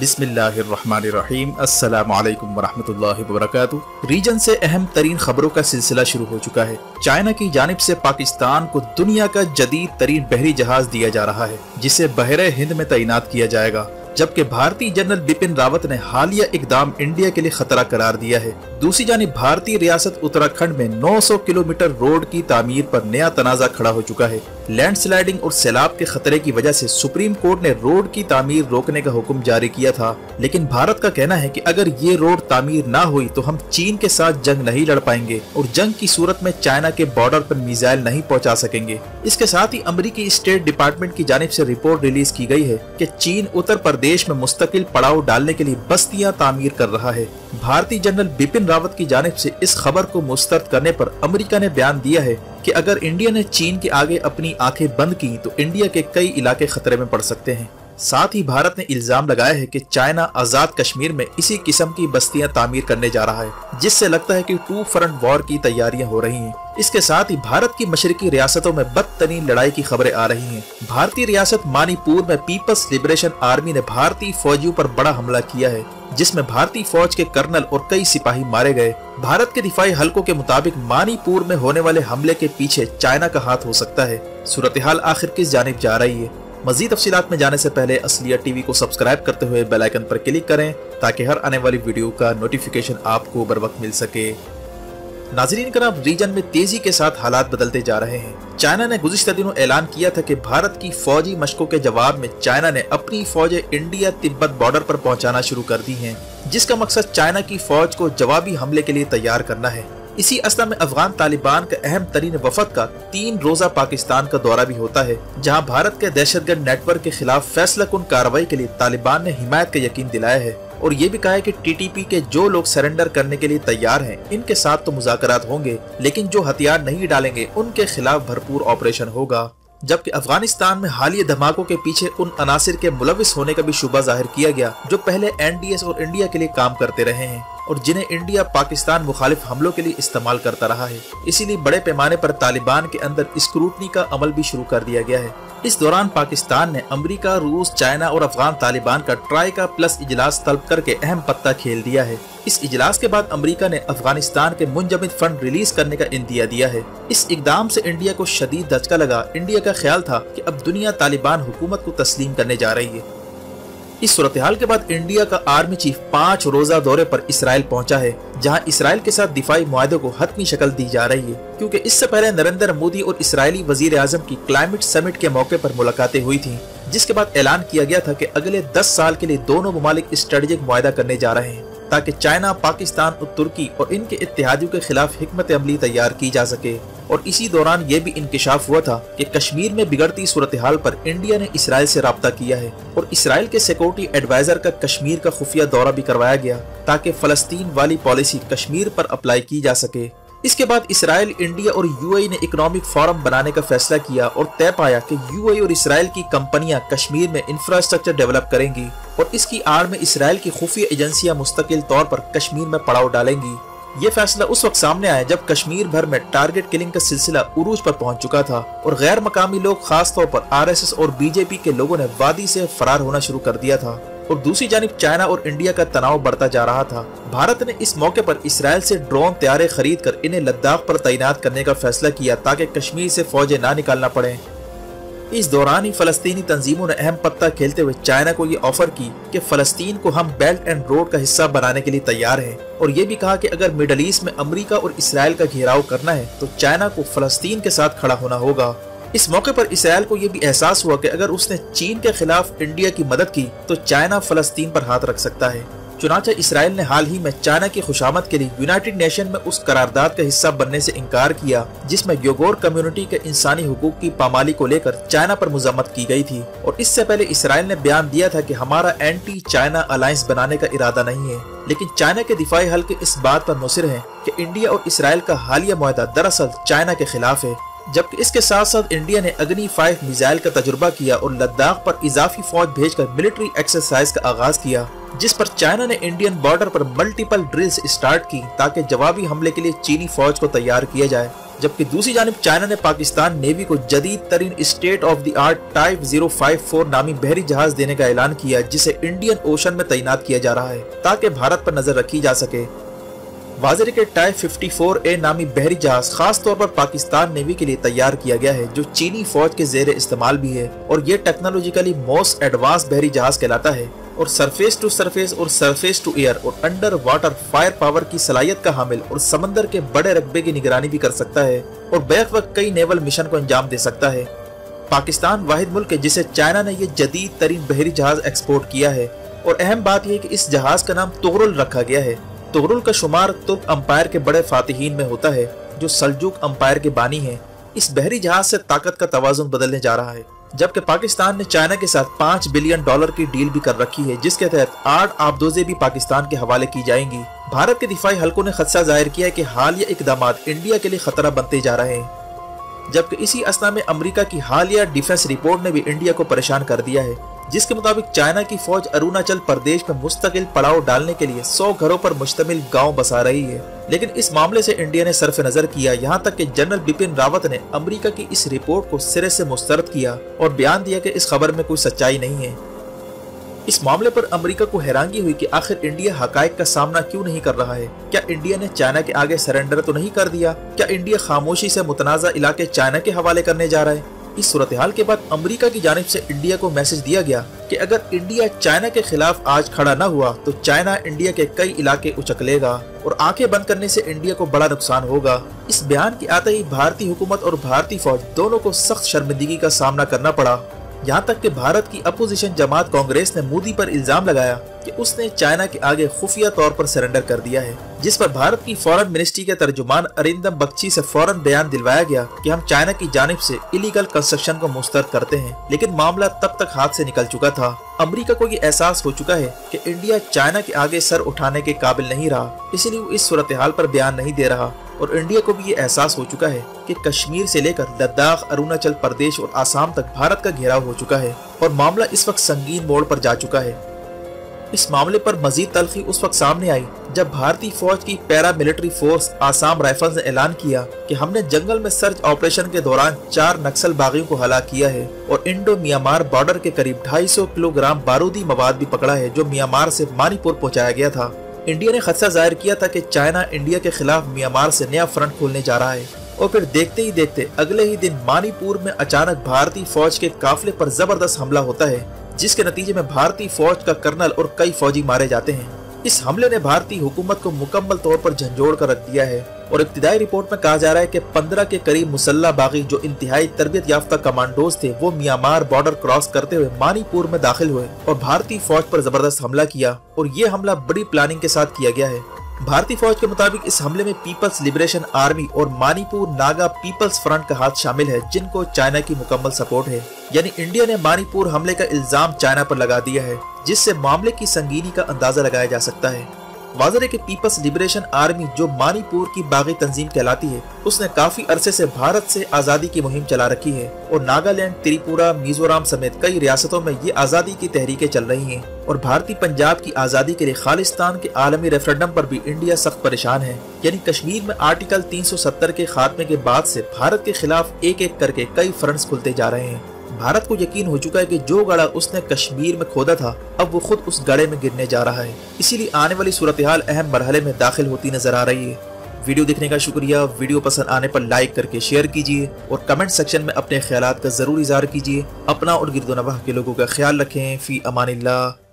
بسم اللہ الرحمن الرحیم۔ السلام علیکم ورحمۃ اللہ وبرکاتہ۔ ریجن سے اہم ترین خبروں کا سلسلہ شروع ہو چکا ہے۔ چائنا کی جانب سے پاکستان کو دنیا کا جدید ترین بحری جہاز دیا جا رہا ہے، جسے بحر ہند میں تعینات کیا جائے گا۔ جبکہ بھارتی جنرل بپن راوت نے حالیہ اقدام انڈیا کے لیے خطرہ قرار دیا ہے۔ دوسری جانب بھارتی ریاست اتراکھنڈ میں نو سو کلومیٹر روڈ کی تعمیر پر نیا تنازع کھڑا ہو چکا ہے۔ لینڈ سلائڈنگ اور سیلاب کے خطرے کی وجہ سے سپریم کورٹ نے روڈ کی تعمیر روکنے کا حکم جاری کیا تھا۔ لیکن بھارت کا کہنا ہے کہ اگر یہ روڈ تعمیر نہ ہوئی تو ہم چین کے ساتھ جنگ نہیں لڑ پائیں گے اور جنگ کی صورت میں چائنا کے بارڈر پر میزائل نہیں پہنچا سکیں گے۔ اس کے ساتھ ہی امریکی اسٹیٹ ڈپارٹمنٹ کی جانب سے رپورٹ ریلیز کی گئی ہے کہ چین اتر پردیش میں مستقل پڑاؤ ڈالنے کے لیے بستیاں تعمیر کر رہا ہے۔ بھارتی جنرل بپن راوت کی جانب سے اس خبر کو مسترد کرنے پر امریکہ نے بیان دیا ہے کہ اگر انڈیا نے چین کے آگے اپنی آنکھیں بند کی تو انڈیا کے کئی علاقے خطرے میں پڑ سکتے ہیں۔ ساتھ ہی بھارت نے الزام لگایا ہے کہ چائنا آزاد کشمیر میں اسی قسم کی بستیاں تعمیر کرنے جا رہا ہے، جس سے لگتا ہے کہ ٹو فرنٹ وار کی تیاریاں ہو رہی ہیں۔ اس کے ساتھ ہی بھارت کی مشرقی ریاستوں میں بدترین لڑائی کی خبریں آ رہی ہیں۔ بھارتی ریاست مانی پور میں پیپلز لبریشن آرمی نے بھارتی فوجیوں پر بڑا حملہ کیا ہے، جس میں بھارتی فوج کے کرنل اور کئی سپاہی مارے گئے۔ بھارت کے دفاعی حلقوں کے مطابق مانی پور میں ہونے والے حملے کے پیچھے چائنا کا ہاتھ ہو سکتا ہے۔ صورتحال آخر کس جانب جا رہی ہے؟ مزید تفصیلات میں جانے سے پہلے اصلیہ ٹی وی کو سبسکرائب کرتے ہوئے بیل آئیکن پر کلک کریں تاکہ ہر آنے والی ویڈیو کا نوٹیفیکیشن آپ کو بر وقت مل سکے۔ ناظرین کرام، ریجن میں تیزی کے ساتھ حالات بدلتے جا رہے ہیں۔ چائنا نے گزشتہ دنوں اعلان کیا تھا کہ بھارت کی فوجی مشقوں کے جواب میں چائنا نے اپنی فوجیں انڈیا تبت بارڈر پر پہنچانا شروع کر دی ہیں، جس کا مقصد چائنا کی فوج کو جوابی حملے کے لیے تیار کرنا ہے۔ اسی اصلہ میں افغان طالبان کا اہم ترین وفد کا تین روزہ پاکستان کا دورہ بھی ہوتا ہے، جہاں بھارت کے دہشت گرد نیٹ ورک کے خلاف فیصلہ کن کاروائی کے لیے طالبان نے حمایت کا یقین دلایا ہے۔ اور یہ بھی کہا ہے کہ ٹی ٹی پی کے جو لوگ سرنڈر کرنے کے لیے تیار ہیں، ان کے ساتھ تو مذاکرات ہوں گے، لیکن جو ہتھیار نہیں ڈالیں گے، ان کے خلاف بھرپور آپریشن ہوگا۔ جبکہ افغانستان میں حالیہ دھماکوں کے پیچھے ان عناصر کے ملوث ہونے کا بھی شبہ ظاہر کیا گیا، جو پہلے این ڈی ایس اور انڈیا کے لیے کام کرتے رہے ہیں۔ اور جنہیں انڈیا پاکستان مخالف حملوں کے لیے استعمال کرتا رہا ہے۔ اسی لیے بڑے پیمانے پر طالبان کے اندر اسکروٹنی کا عمل بھی شروع کر دیا گیا ہے۔ اس دوران پاکستان نے امریکہ، روس، چائنا اور افغان طالبان کا ٹرائی کا پلس اجلاس طلب کر کے اہم پتہ کھیل دیا ہے۔ اس اجلاس کے بعد امریکہ نے افغانستان کے منجمد فنڈ ریلیز کرنے کا اندیا دیا ہے۔ اس اقدام سے انڈیا کو شدید دھچکا لگا۔ انڈیا کا خیال تھا کہ اب دنیا طالبان حکومت کو تسلیم کرنے جا رہی ہے۔ اس صورتحال کے بعد انڈیا کا آرمی چیف پانچ روزہ دورے پر اسرائیل پہنچا ہے، جہاں اسرائیل کے ساتھ دفاعی معاہدوں کو حتمی شکل دی جا رہی ہے۔ کیونکہ اس سے پہلے نریندر مودی اور اسرائیلی وزیر اعظم کی کلائمیٹ سمٹ کے موقع پر ملاقاتیں ہوئی تھیں، جس کے بعد اعلان کیا گیا تھا کہ اگلے دس سال کے لیے دونوں ممالک اسٹریٹجک معاہدہ کرنے جا رہے ہیں، تاکہ چائنا، پاکستان اور ترکی اور ان کے اتحادیوں کے خلاف حکمت عملی تیار کی جا سکے۔ اور اسی دوران یہ بھی انکشاف ہوا تھا کہ کشمیر میں بگڑتی صورتحال پر انڈیا نے اسرائیل سے رابطہ کیا ہے اور اسرائیل کے سیکورٹی ایڈوائزر کا کشمیر کا خفیہ دورہ بھی کروایا گیا تاکہ فلسطین والی پالیسی کشمیر پر اپلائی کی جا سکے۔ اس کے بعد اسرائیل، انڈیا اور یو اے نے اکنامک فورم بنانے کا فیصلہ کیا اور طے پایا کہ یو اے اور اسرائیل کی کمپنیاں کشمیر میں انفراسٹرکچر ڈیولپ کریں گی اور اس کی آڑ میں اسرائیل کی خفیہ ایجنسیاں مستقل طور پر کشمیر میں پڑاؤ ڈالیں گی۔ یہ فیصلہ اس وقت سامنے آیا جب کشمیر بھر میں ٹارگٹ کلنگ کا سلسلہ عروج پر پہنچ چکا تھا اور غیر مقامی لوگ خاص طور پر آر ایس ایس اور بی جے پی کے لوگوں نے وادی سے فرار ہونا شروع کر دیا تھا اور دوسری جانب چائنا اور انڈیا کا تناؤ بڑھتا جا رہا تھا۔ بھارت نے اس موقع پر اسرائیل سے ڈرون تیارے خرید کر انہیں لداخ پر تعینات کرنے کا فیصلہ کیا تاکہ کشمیر سے فوجیں نہ نکالنا پڑے اس دوران ہی فلسطینی تنظیموں نے اہم پتہ کھیلتے ہوئے چائنا کو یہ آفر کی کہ فلسطین کو ہم بیلٹ اینڈ روڈ کا حصہ بنانے کے لیے تیار ہیں اور یہ بھی کہا کہ اگر میڈل ایسٹ میں امریکہ اور اسرائیل کا گھیراؤ کرنا ہے تو چائنا کو فلسطین کے ساتھ کھڑا ہونا ہوگا۔ اس موقع پر اسرائیل کو یہ بھی احساس ہوا کہ اگر اس نے چین کے خلاف انڈیا کی مدد کی تو چائنا فلسطین پر ہاتھ رکھ سکتا ہے۔ چنانچہ اسرائیل نے حال ہی میں چائنا کی خوشامد کے لیے یونائٹڈ نیشن میں اس قرارداد کا حصہ بننے سے انکار کیا، جس میں یوگور کمیونٹی کے انسانی حقوق کی پامالی کو لے کر چائنا پر مذمت کی گئی تھی۔ اور اس سے پہلے اسرائیل نے بیان دیا تھا کہ ہمارا اینٹی چائنا الائنس بنانے کا ارادہ نہیں ہے، لیکن چائنا کے دفاعی حلقے اس بات پر مصر ہیں کہ انڈیا اور اسرائیل کا حالیہ معاہدہ دراصل چائنا کے خلاف ہے۔ جبکہ اس کے ساتھ ساتھ انڈیا نے اگنی فائیو میزائل کا تجربہ کیا اور لداخ پر اضافی فوج بھیج کر ملٹری ایکسرسائز کا آغاز کیا، جس پر چائنا نے انڈین بارڈر پر ملٹیپل ڈرلز اسٹارٹ کی تاکہ جوابی حملے کے لیے چینی فوج کو تیار کیا جائے۔ جبکہ دوسری جانب چائنا نے پاکستان نیوی کو جدید ترین state of the art type 054 نامی بحری جہاز دینے کا اعلان کیا، جسے انڈین اوشن میں تعینات کیا جا رہا ہے تاکہ بھارت پر نظر رکھی جا سکے۔ واضح کے ٹائپ 54 اے نامی بحری جہاز خاص طور پر پاکستان نیوی کے لیے تیار کیا گیا ہے، جو چینی فوج کے زیر استعمال بھی ہے اور یہ ٹیکنالوجیکلی موسٹ ایڈوانس بحری جہاز کہلاتا ہے اور سرفیس ٹو سرفیس اور سرفیس ٹو ایئر اور انڈر واٹر فائر پاور کی صلاحیت کا حامل اور سمندر کے بڑے رقبے کی نگرانی بھی کر سکتا ہے اور بیک وقت کئی نیول مشن کو انجام دے سکتا ہے۔ پاکستان واحد ملک ہے جسے چائنا نے یہ جدید ترین بحری جہاز ایکسپورٹ کیا ہے اور اہم بات یہ کہ اس جہاز کا نام تغرل رکھا گیا ہے۔ تغرل کا شمار ترک امپائر کے بڑے فاتحین میں ہوتا ہے، جو سلجوک امپائر کے بانی ہیں۔ اس بحری جہاز سے طاقت کا توازن بدلنے جا رہا ہے، جبکہ پاکستان نے چائنا کے ساتھ پانچ بلین ڈالر کی ڈیل بھی کر رکھی ہے، جس کے تحت آٹھ آبدوزے بھی پاکستان کے حوالے کی جائیں گی۔ بھارت کے دفاعی حلقوں نے خدشہ ظاہر کیا کہ حالیہ اقدامات انڈیا کے لیے خطرہ بنتے جا رہے ہیں۔ جبکہ اسی اسنا میں امریکہ کی حالیہ ڈیفنس رپورٹ نے بھی انڈیا کو پریشان کر دیا ہے، جس کے مطابق چائنا کی فوج اروناچل پردیش میں مستقل پڑاؤ ڈالنے کے لیے سو گھروں پر مشتمل گاؤں بسا رہی ہے۔ لیکن اس معاملے سے انڈیا نے صرف نظر کیا، یہاں تک کہ جنرل بپن راوت نے امریکہ کی اس رپورٹ کو سرے سے مسترد کیا اور بیان دیا کہ اس خبر میں کوئی سچائی نہیں ہے۔ اس معاملے پر امریکہ کو حیرانگی ہوئی کہ آخر انڈیا حقائق کا سامنا کیوں نہیں کر رہا ہے؟ کیا انڈیا نے چائنا کے آگے سرنڈر تو نہیں کر دیا؟ کیا انڈیا خاموشی سے متنازع علاقے چائنا کے حوالے کرنے جا رہا ہے؟ اس صورتحال کے بعد امریکہ کی جانب سے انڈیا کو میسج دیا گیا کہ اگر انڈیا چائنا کے خلاف آج کھڑا نہ ہوا تو چائنا انڈیا کے کئی علاقے اچک لے گا اور آنکھیں بند کرنے سے انڈیا کو بڑا نقصان ہوگا۔ اس بیان کے آتے ہی بھارتی حکومت اور بھارتی فوج دونوں کو سخت شرمندگی کا سامنا کرنا پڑا۔ یہاں تک کہ بھارت کی اپوزیشن جماعت کانگریس نے مودی پر الزام لگایا کہ اس نے چائنا کے آگے خفیہ طور پر سرنڈر کر دیا ہے، جس پر بھارت کی فورن منسٹری کے ترجمان ارندم بکچی سے فورن بیان دلوایا گیا کہ ہم چائنا کی جانب سے الیگل کنسٹرکشن کو مسترد کرتے ہیں، لیکن معاملہ تب تک ہاتھ سے نکل چکا تھا۔ امریکہ کو یہ احساس ہو چکا ہے کہ انڈیا چائنا کے آگے سر اٹھانے کے قابل نہیں رہا اسی لیے وہ اس صورتحال پر بیان نہیں دے رہا۔ اور انڈیا کو بھی یہ احساس ہو چکا ہے کہ کشمیر سے لے کر لداخ، اروناچل پردیش اور آسام تک بھارت کا گھیراؤ ہو چکا ہے اور معاملہ اس وقت سنگین موڑ پر جا چکا ہے۔ اس معاملے پر مزید تلخی اس وقت سامنے آئی جب بھارتی فوج کی para military force Assam Rifles نے اعلان کیا کہ ہم نے جنگل میں سرچ آپریشن کے دوران چار نکسل باغیوں کو ہلاک کیا ہے اور انڈو میامار بارڈر کے قریب ڈھائی سو کلو گرام بارودی مواد بھی پکڑا ہے جو میامار سے مانی پور پہنچایا گیا تھا۔ انڈیا نے خدشہ ظاہر کیا تھا کہ چائنا انڈیا کے خلاف میامار سے نیا فرنٹ کھولنے جا رہا ہے۔ اور پھر دیکھتے ہی دیکھتے اگلے ہی دن مانی پور میں اچانک بھارتی فوج کے قافلے پر زبردست حملہ ہوتا ہے، جس کے نتیجے میں بھارتی فوج کا کرنل اور کئی فوجی مارے جاتے ہیں۔ اس حملے نے بھارتی حکومت کو مکمل طور پر جھنجھوڑ کر رکھ دیا ہے۔ اور ابتدائی رپورٹ میں کہا جا رہا ہے کہ پندرہ کے قریب مسلح باغی جو انتہائی تربیت یافتہ کمانڈوز تھے، وہ میامار بارڈر کراس کرتے ہوئے مانی پور میں داخل ہوئے اور بھارتی فوج پر زبردست حملہ کیا اور یہ حملہ بڑی پلاننگ کے ساتھ کیا گیا ہے۔ بھارتی فوج کے مطابق اس حملے میں پیپلز لبریشن آرمی اور مانی پور ناگا پیپلز فرنٹ کا ہاتھ شامل ہے، جن کو چائنا کی مکمل سپورٹ ہے۔ یعنی انڈیا نے مانی پور حملے کا الزام چائنا پر لگا دیا ہے، جس سے معاملے کی سنگینی کا اندازہ لگایا جا سکتا ہے۔ واضح ہے کہ پیپلز لبریشن آرمی جو مانی پور کی باغی تنظیم کہلاتی ہے، اس نے کافی عرصے سے بھارت سے آزادی کی مہم چلا رکھی ہے اور ناگالینڈ تریپورا میزورام سمیت کئی ریاستوں میں یہ آزادی کی تحریکیں چل رہی ہیں اور بھارتی پنجاب کی آزادی کے لیے خالستان کے عالمی ریفرنڈم پر بھی انڈیا سخت پریشان ہے۔ یعنی کشمیر میں آرٹیکل تین سو ستر کے خاتمے کے بعد سے بھارت کے خلاف ایک ایک کر کے کئی فرنٹس کھلتے جا رہے ہیں۔ بھارت کو یقین ہو چکا ہے کہ جو گڑا اس نے کشمیر میں کھودا تھا، اب وہ خود اس گڑے میں گرنے جا رہا ہے۔ اسی لیے آنے والی صورتحال اہم مرحلے میں داخل ہوتی نظر آ رہی ہے۔ ویڈیو دیکھنے کا شکریہ۔ ویڈیو پسند آنے پر لائک کر کے شیئر کیجیے اور کمنٹ سیکشن میں اپنے خیالات کا ضرور اظہار کیجیے اپنا اور گرد و نواح کے لوگوں کا خیال رکھیں۔ فی امان اللہ۔